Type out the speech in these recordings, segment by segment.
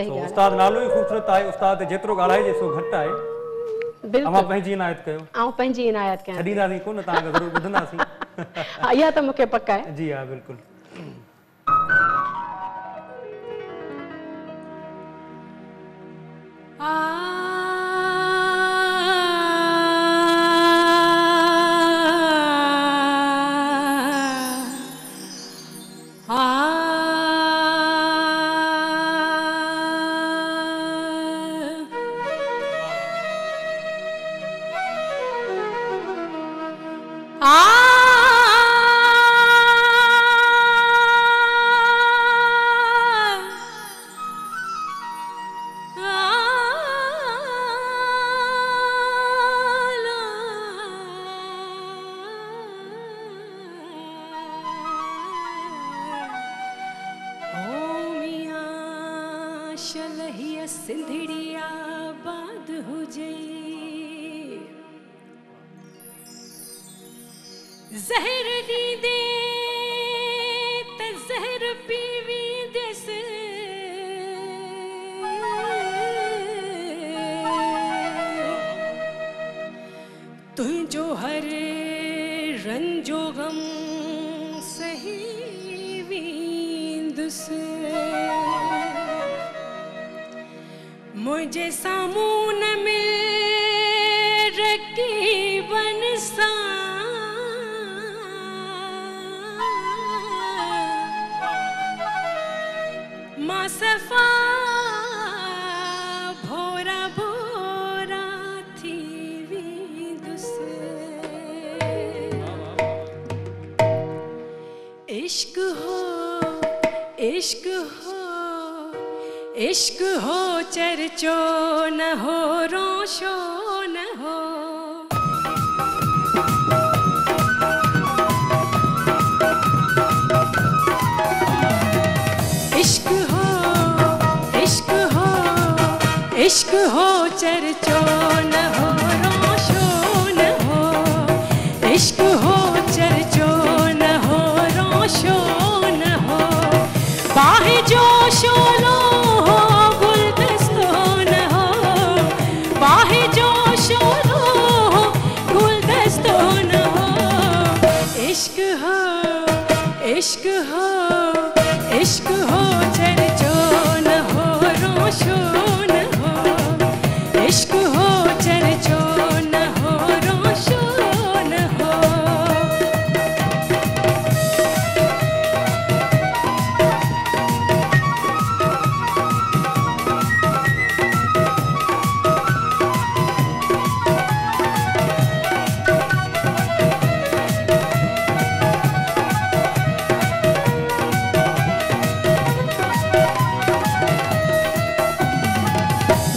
ही सही सो उस्ताद नालो ई ख़ूबसूरत आहे उस्ताद ते जेतिरो ॻाल्हाइजे सो घटि आहे। आहे अवां बिल्कुलु पंहिंजी इनायत कयो। आऊँ पंहिंजी इनायत कयां। छॾींदासीं कोन तव्हांखे ज़रूरु ॿुधंदासीं। हा इहा त मूंखे पक आहे। जी हा बिल्कुलु। सिंधड़ी मुझे सामून में रखी बन सा। भोरा भोरा थी इश्क हो इश्क हो। चर्चो न हो रोशो न हो। इश्क हो इश्क हो इश्क हो चर्चो न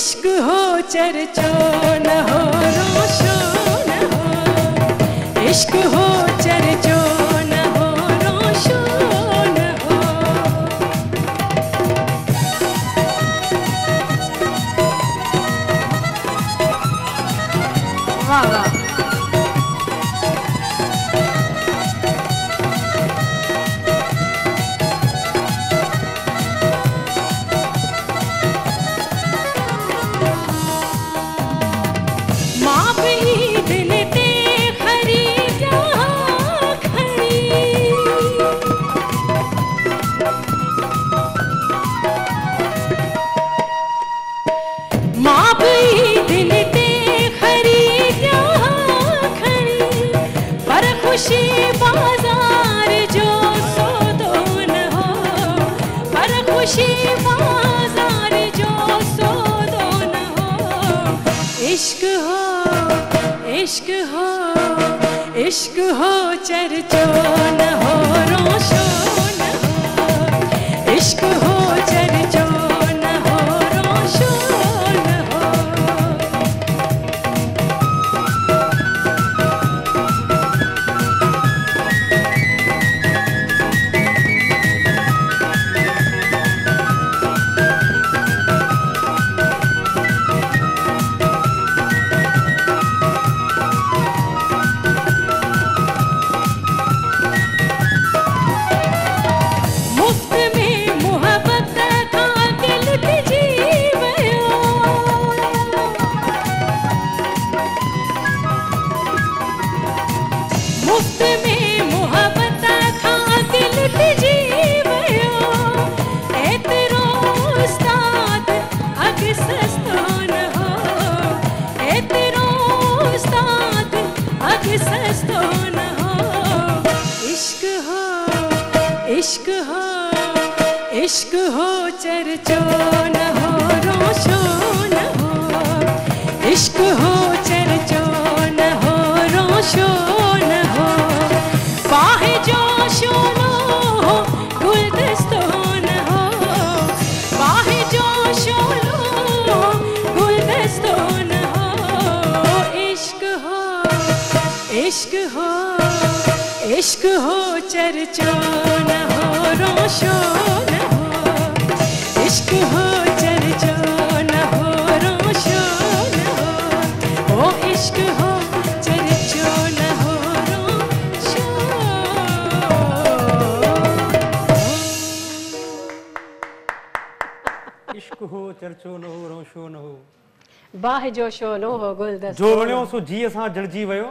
इश्क हो चर्चो न हो रोशो। इश्क हो चर्चो न हो रोशो इश्क हो इश्क हो चर्चो न हो रोशो न हो। इश्क हो चर्चो न हो रोशो न हो। बाहे जोशो न हो गुलदस्तो न हो। बाहे जोशो न हो गुलदस्तो न हो। इश्क हो इश्क हो इश्क हो चर्चो न रोशो न हो इश्क हो चर्चो न हो रोशो हो। ओ इश्क हो चर्चो न हो। इश्क हो चर्चो न हो रोशो न हो। बाह जोशो नो हो गुलदस्तो जो वणियो सो जी असां जड़जी वियो।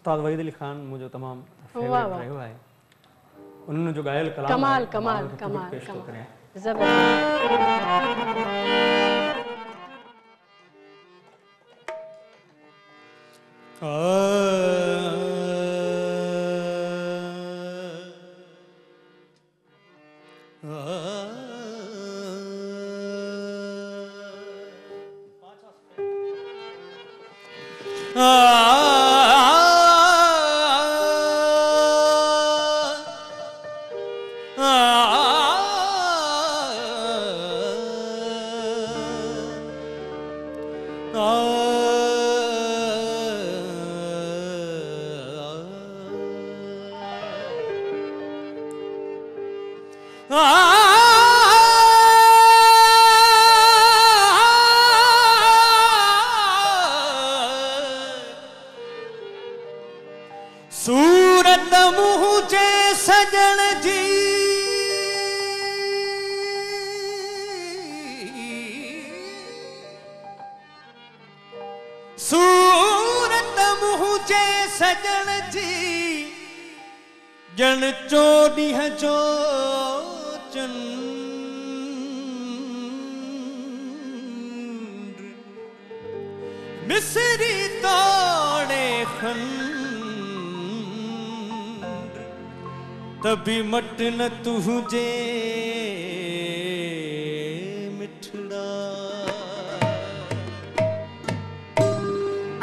उस्ताद वहीद अली ख़ान मुंहिंजो तमामु फेवरेट। रहियो आहे उन्हनि जो गायल कलाम कमाल कमाल कमाल पेश थो कमाल करियाँ। ज़बरदस्त सजण जी ॼण चोॾींहं जो चंड मिसरी तोड़े खंड तभी मट न तुझे मिठड़ा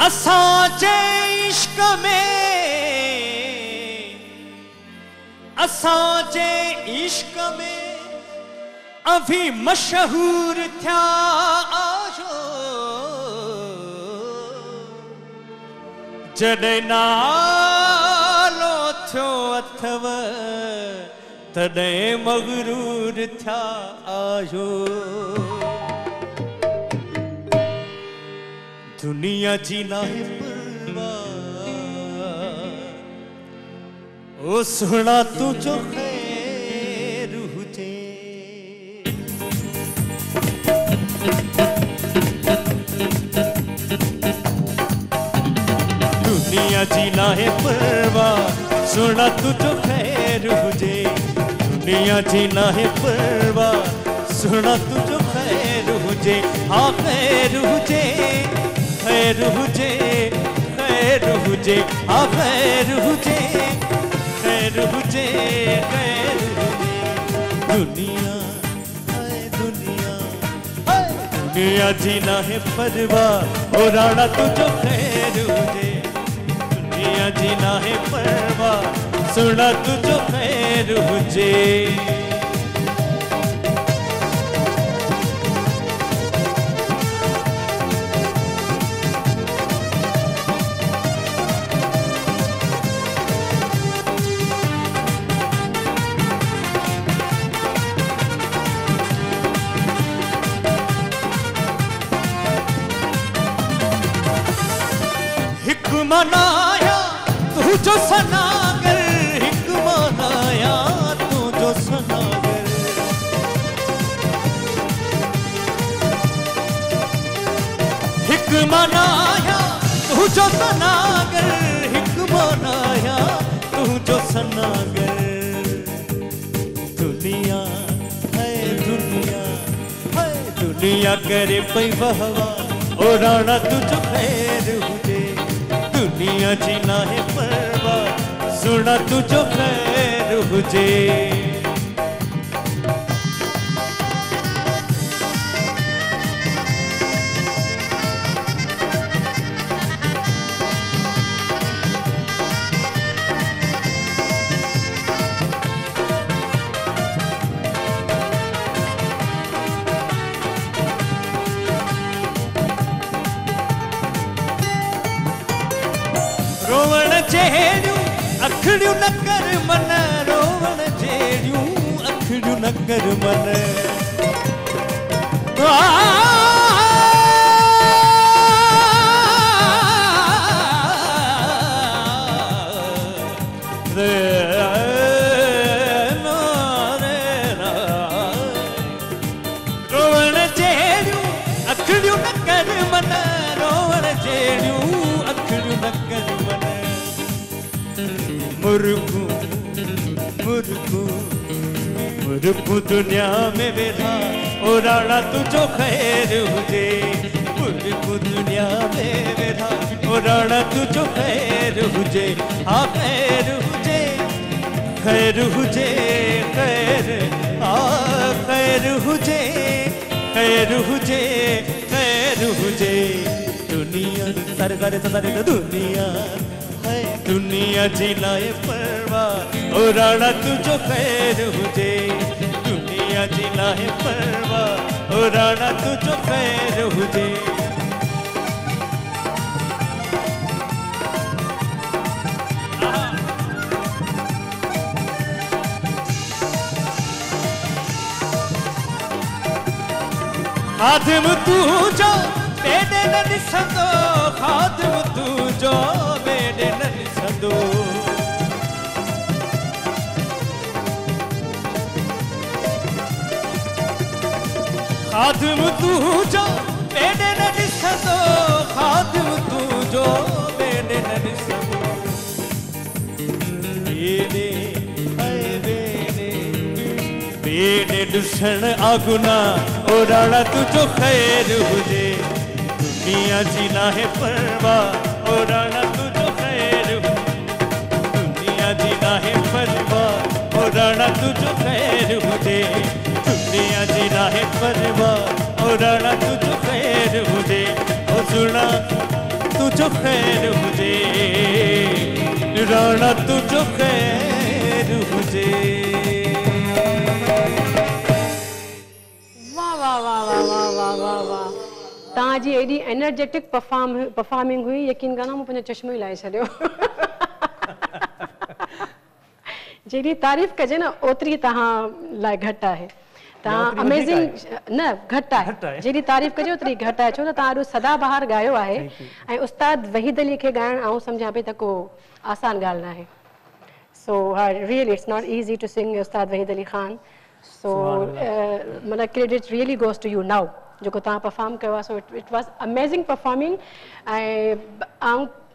इश्क असांजे इश्क में अभी मशहूर थिया आजो। जॾहिं नालो थियो अथव तॾहिं मगरूर थिया आयो दुनिया जी नाहे ओ सुहिणा तुंहिंजो ख़ैर हुजे। दुनिया जी नाहे परवाह सुहिणा तुंहिंजो ख़ैर हुजे। दुनिया जी नाहे परवाह सुना तुझो खैर हुजे। हाँ खैर हुजे, खैर खैर हाँ खैर खैर हुजे दुनिया, हाय दुनिया दुनिया जीना है परवा, ओ राणा तुझो खैर हुजे दुनिया जीना है परवा, सुना तुझो खैर हुजे जो सनागर हिक मनाया, तू जो सनागर। हिक मनाया, तू जो सनागर हिक मनाया, तू जो सनागर। दुनिया, है दुनिया है दुनिया करे पई बहवा। ओ राणा तुझो खैर हुजे दुनिया जीना है परवा सुना तुझो खैर हुजे जहिड़ियूं अखड़ियूं न मन रोवण जहिड़ियूं अखड़ियूं न कर मन मुर्गू मुर्गू। मुर्गू दुनिया में वेठा ओ राणा तुझो खैर हुजे। मुर्गू दुनिया में वेठा ओ राणा तुझो खैर हुजे। हा खैर हुजे खैर हुजे, खैर। आ खैर हुजे खैर हुजे खैर हुजे। दुनिया सर सर सर, दुनिया। दुनिया जिलाए परवाह ओ राणा तुझो खैर हुजे। दुनिया जिलाए परवाह ओ राणा तुझो खैर हुजे। खादिम तुझो बेॾे न दिसंदो। ॾिसंदो खादिम तुझो बेॾे न दो। खादम तू जो बेड़े न ॾिसंदो खादम तू जो बेड़े न ॾिसंदो बेने बेने बेने ॾिसण आगुना तू जो ख़ैर हुजे दुनिया जी है परवा ओराण तू तुझो खैर हुजे दुनिया जी नाहे परवाह ओ राणा तुझो खैर हुजे ओ सुना तुझो खैर हुजे राणा तुझो खैर हुजे वाह वाह एनर्जेटिक परफॉर्म परफॉर्मिंग हुई, यकीन करणो, मूं चश्मो ई लाहे छॾियो। जेॾी तारीफ़ कजे न ओतिरी तव्हां लाइ घटि आहे तव्हां अमेज़िंग न घटि आहे आहे। तारीफ़ कजे ओतिरी घटि आहे छो त तव्हां ॾाढो सदाबहार ॻायो आहे। ऐं उस्ताद वहीद अली खे ॻाइणु आउं सम्झां पई त को आसान ॻाल्हि न आहे uh, really, it's not easy to sing Ustad Wahid Ali Khan. So uh, मतलब credit really goes to you now. जेको तव्हां परफॉर्म कयो आहे so it was amazing performing ऐं आऊँ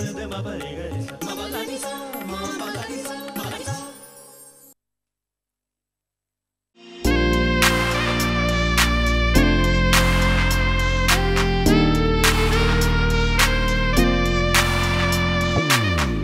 de ma pareja.